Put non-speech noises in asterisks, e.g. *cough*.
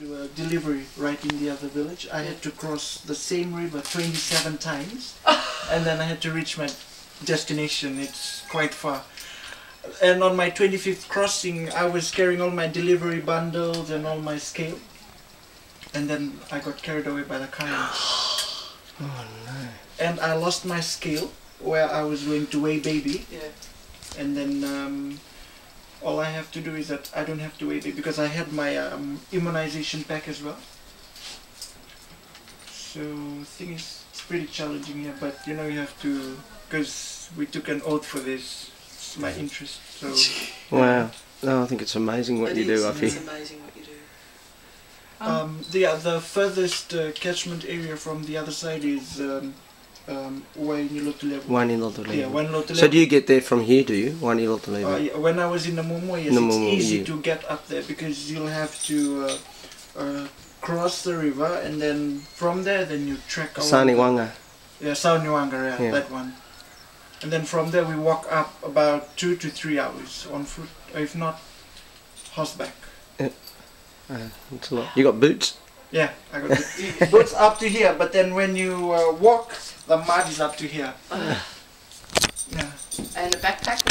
to a delivery right in the other village. I had to cross the same river 27 times, *laughs* and then I had to reach my destination. It's quite far. And on my 25th crossing, I was carrying all my delivery bundles and all my scale. And then I got carried away by the current. *gasps* Oh no. And I lost my scale where I was going to weigh baby. Yeah. And then um, all I have to do is that I don't have to wait because I had my um, immunization pack as well. So thing is, it's pretty challenging here, but you know you have to because we took an oath for this. It's my interest. So *laughs* Wow. No, I think it's amazing what It you do, is, Afi. It's amazing what you do. um, the the furthest uh, catchment area from the other side is um, um. One in Lotolebo. Yeah, Wainilotule. So do you get there from here, do you? One in Uh, yeah, when I was in Namomo, yes, it's easy yeah. to get up there because you'll have to uh, uh, cross the river and then from there, then you trek along. Saniwanga. Yeah, Sauniwanga, yeah, Yeah. that one. And then from there, we walk up about two to three hours on foot, if not, horseback. Uh, it's a lot. You got boots? Yeah, I got the *laughs* boots up to here, but then when you uh, walk, the mud is up to here. *sighs* Yeah. And the backpack